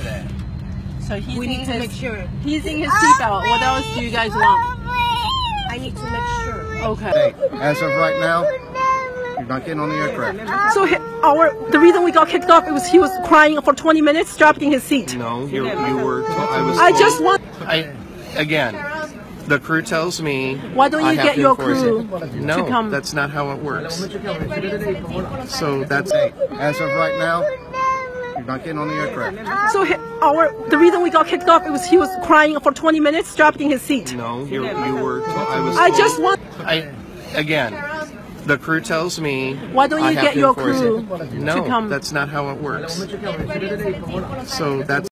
off. So he's We need to his, make sure. He's in his oh, seatbelt. What else do you guys want? Oh, I need to make sure. Oh, okay. As of right now, you're not getting on the aircraft. So he, our the reason we got kicked off it was he was crying for 20 minutes, strapped in his seat. No, you you were. I was. I just want. I again. The crew tells me. Why don't you I get your crew it. to No, come? that's not how it works. So that's. It. As of right now, you're not getting on the aircraft. So he, our the reason we got kicked off it was he was crying for 20 minutes, strapped in his seat. No, you you were. I was. I told- just want. I again. The crew tells me. Why don't you get your crew it. to No, come? that's not how it works. So that's.